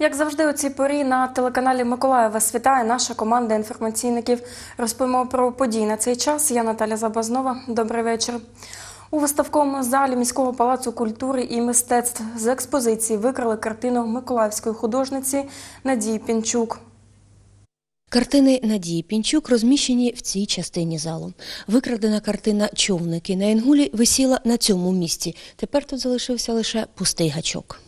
Як завжди, у цій порі на телеканалі Миколаїв вас вітає наша команда інформаційників. Розповімо про події на цей час. Я Наталя Забазнова. Добрий вечір. У виставковому залі міського палацу культури і мистецтв з експозиції викрали картину миколаївської художниці Надії Пінчук. Картини Надії Пінчук розміщені в цій частині залу. Викрадена картина Човники на Інгулі висіла на цьому місці. Тепер тут залишився лише пустий гачок.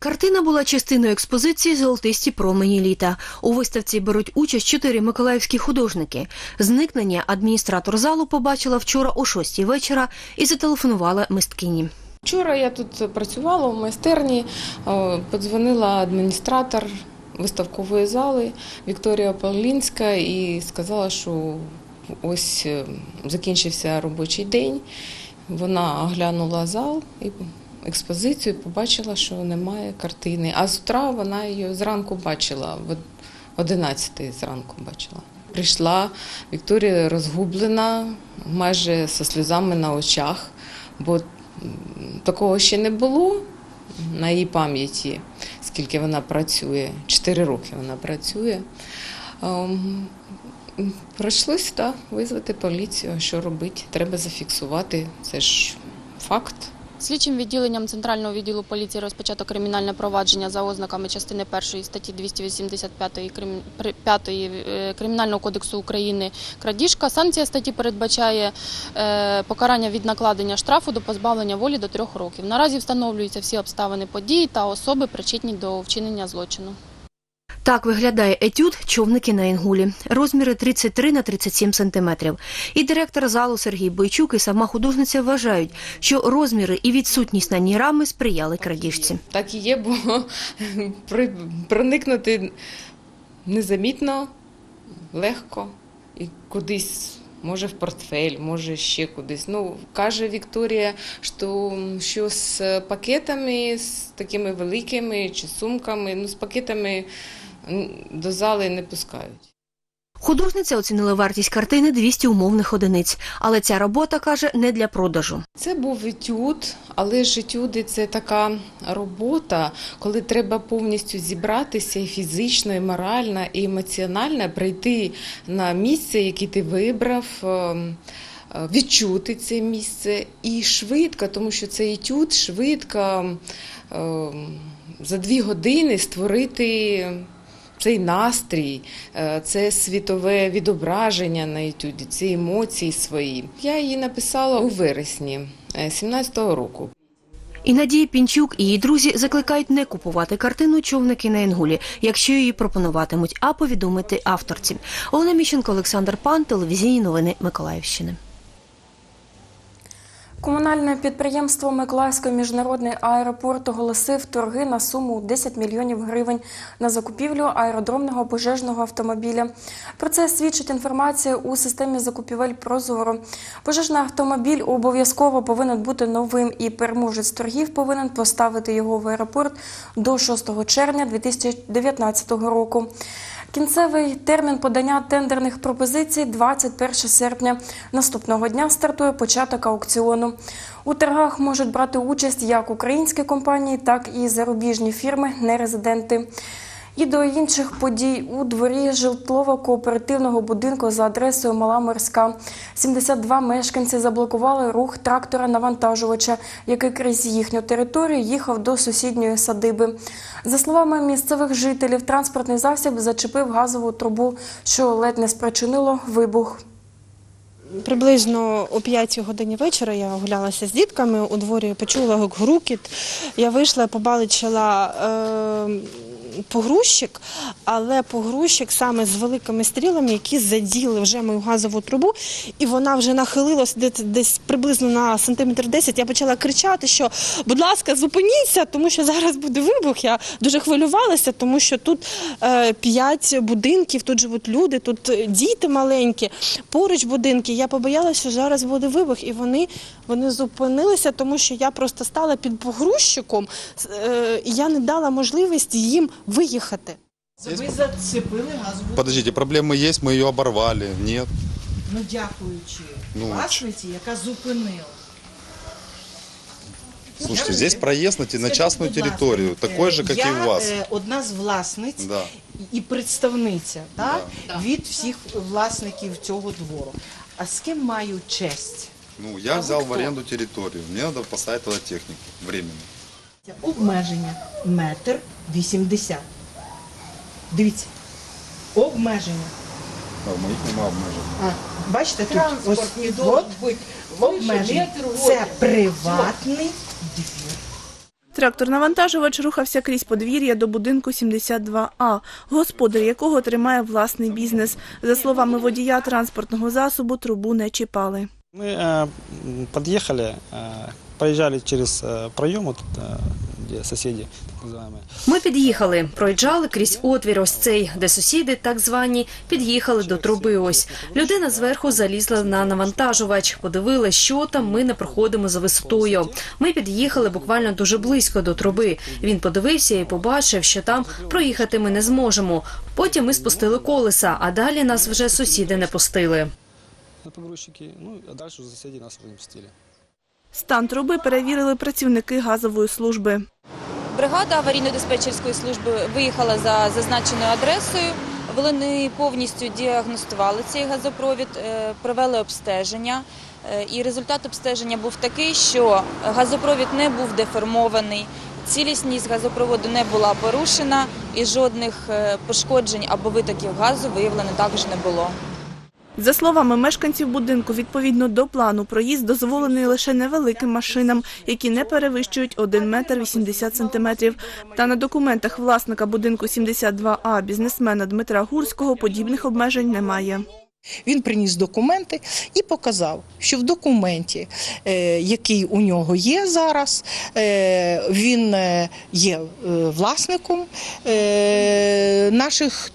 Картина була частиною експозиції Золотисті промені літа. У виставці беруть участь чотири миколаївські художники. Зникнення адміністратор залу побачила вчора о 6 вечора і зателефонувала мисткині. Вчора я тут працювала в майстерні, подзвонила адміністратор виставкової зали Вікторія Павлінська і сказала, що ось е, закінчився робочий день. Вона оглянула зал і експозицію, побачила, що немає картини. А з утра вона її зранку бачила, в 11 зранку бачила. Прийшла Вікторія розгублена, майже зі сльозами на очах, бо такого ще не було на її пам'яті, скільки вона працює. Чотири роки вона працює. Ем, Прийшлося да, визвати поліцію, що робити? Треба зафіксувати. Це ж факт. Слідчим відділенням Центрального відділу поліції розпочато кримінальне провадження за ознаками частини 1 статті 285 крим- при- 5 е, Кримінального кодексу України крадіжка. Санкція статті передбачає е, покарання від накладення штрафу до позбавлення волі до трьох років. Наразі встановлюються всі обставини події та особи, причетні до вчинення злочину. Так виглядає етюд човники на Інгулі. Розміри 33 на 37 сантиметрів. І директор залу Сергій Бойчук і сама художниця вважають, що розміри і відсутність на ній рами сприяли крадіжці. Так і є, бо проникнути незамітно, легко і кудись. Може в портфель, може ще кудись. Ну, каже Вікторія, що, що з пакетами, з такими великими чи сумками, ну, з пакетами до зали не пускають. Художниця оцінила вартість картини 200 умовних одиниць, але ця робота каже не для продажу. Це був етюд, але ж етюди це така робота, коли треба повністю зібратися і фізично, і морально, і емоціонально прийти на місце, яке ти вибрав. ем, е, Відчути це місце і швидко, тому що це етюд швидко ем, за дві години створити цей настрій, е, це світове відображення на етюді, ці емоції свої. Я її написала у вересні 17-го року. І Надія Пінчук і її друзі закликають не купувати картину човники на Інгулі, якщо її пропонуватимуть, а повідомити авторці. Олена Міщенко, Олександр Пан, телевізійні новини Миколаївщини. Комунальне підприємство Миколаївський міжнародний аеропорт оголосив торги на суму 10 мільйонів гривень на закупівлю аеродромного пожежного автомобіля. Про це свідчить інформація у системі закупівель Прозоро. Пожежний автомобіль обов'язково повинен бути новим, і переможець торгів повинен поставити його в аеропорт до 6 червня 2019 року. Кінцевий термін подання тендерних пропозицій 21 серпня. Наступного дня стартує початок аукціону. У торгах можуть брати участь як українські компанії, так і зарубіжні фірми, нерезиденти. І до інших подій у дворі житлово-кооперативного будинку за адресою Мала Морська. 72 мешканці заблокували рух трактора навантажувача, який крізь їхню територію їхав до сусідньої садиби. За словами місцевих жителів, транспортний засіб зачепив газову трубу, що ледь не спричинило вибух. Приблизно о 5 годині вечора я гулялася з дітками у дворі, почула грукіт. Я вийшла, побаличила е, погрузчик, але погрузчик саме з великими стрілами, які заділи вже мою газову трубу, і вона вже нахилилась десь, приблизно на сантиметр 10. Я почала кричати, що будь ласка, зупиніться, тому що зараз буде вибух. Я дуже хвилювалася, тому що тут е, п'ять будинків, тут живуть люди, тут е, діти маленькі, поруч будинки. Я побоялася, що зараз буде вибух, і вони, вони зупинилися, тому що я просто стала під погрузчиком, е, і я не дала можливість їм виїхати. Ви зацепили газову. Подождите, проблемы есть, мы ее оборвали. Нет. Ну дякуючи Ну, власниці, яка зупинила. Слушайте, здесь проезд на, на частную территорию, такой же, как я, и у вас. е, одна з власниць Да. і представниця так, від всіх власників цього двору. А з ким маю честь? Ну, я взял в аренду территорию. Мне надо поставить туда технику временно. Обмеження метр вісімдесят. Дивіться, обмеження. А в моих нема обмежень. А, бачите, тут ось от, обмеження. Це приватний двір. Трактор-навантажувач рухався крізь подвір'я до будинку 72А, господар якого тримає власний бізнес. За словами водія транспортного засобу, трубу не чіпали. Мы э, м, подъехали, э, проезжали через э, проем, вот, э, где соседи, так называемые. Ми під'їхали, проїжджали крізь отвір ось цей, де сусіди, так звані, під'їхали до труби ось. Людина зверху залізла на навантажувач, подивилась, що там, ми не проходимо за висотою. Ми під'їхали буквально дуже близько до труби. Він подивився і побачив, що там проїхати ми не зможемо. Потім ми спустили колеса, а далі нас вже сусіди не пустили. На погрузчики, ну, а дальше уже соседи нас уже не пустили. Стан труби перевірили працівники газової служби. Бригада аварійно-диспетчерської служби виїхала за зазначеною адресою. Вони повністю діагностували цей газопровід, е, провели обстеження. Е, І результат обстеження був такий, що газопровід не був деформований, цілісність газопроводу не була порушена і жодних е, пошкоджень або витоків газу виявлено також не було. За словами мешканців будинку, відповідно до плану, проїзд дозволений лише невеликим машинам, які не перевищують 1 метр 80 сантиметрів. Та на документах власника будинку 72А бізнесмена Дмитра Гурського подібних обмежень немає. Він приніс документи і показав, що в документі, е, який у нього є зараз, е, він е, є власником наших.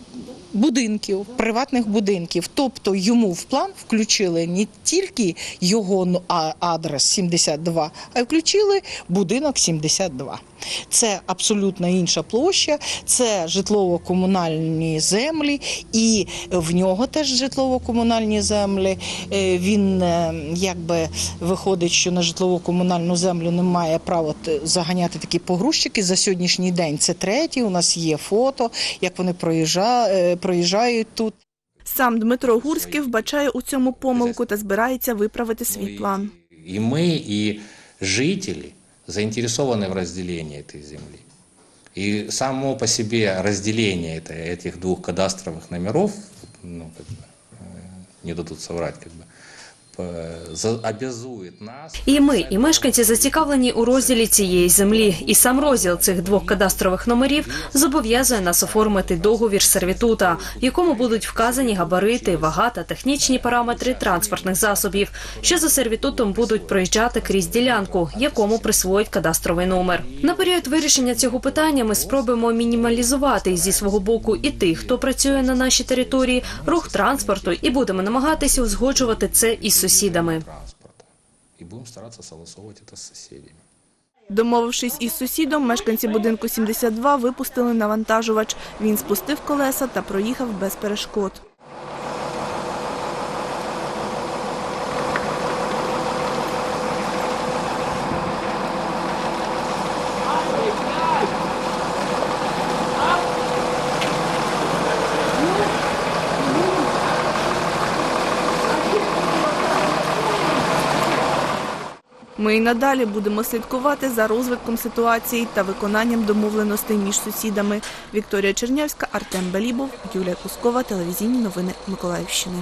Будинків, приватних будинків, тобто йому в план включили не тільки його ну, адрес 72, а й включили будинок 72. Це абсолютно інша площа, це житлово-комунальні землі, і в нього теж житлово-комунальні землі. Е, Він е, якби виходить, що на житлово-комунальну землю не має права заганяти такі погрузчики. За сьогоднішній день це третій. У нас є фото, як вони е, проїжджають тут. Сам Дмитро Гурський вбачає у цьому помилку та збирається виправити свій план. И мы, и жители заинтересованы в разделении этой земли. И само по себе разделение это- этих двух кадастровых номеров, ну, как бы, э, не дадут соврать, как бы, за- обязует нас. І ми, і мешканці зацікавлені у розділі цієї землі. І сам розділ цих двох кадастрових номерів зобов'язує нас оформити договір сервітута, в якому будуть вказані габарити, вага та технічні параметри транспортних засобів, що за сервітутом будуть проїжджати крізь ділянку, якому присвоїть кадастровий номер. На період вирішення цього питання ми спробуємо мінімалізувати зі свого боку і тих, хто працює на нашій території, рух транспорту, і будемо намагатися узгоджувати це із сусідами. і будемо старатися согласовувати це з сусідами. Домовившись із сусідом, мешканці будинку 72 випустили навантажувач. Він спустив колеса та проїхав без перешкод. Ми і надалі будемо слідкувати за розвитком ситуації та виконанням домовленостей між сусідами. Вікторія Чернявська, Артем Балібов, Юлія Кускова, телевізійні новини Миколаївщини.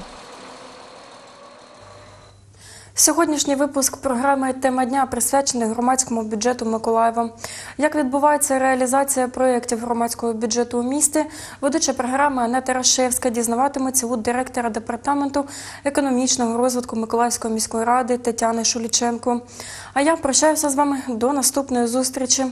Сьогоднішній випуск програми Тема дня присвячений громадському бюджету Миколаєва. Як відбувається реалізація проєктів громадського бюджету у місті? Ведуча програми Анна Тарашевська дізнаватиметься у директора департаменту економічного розвитку Миколаївської міської ради Тетяни Шуліченко. А я прощаюся з вами до наступної зустрічі.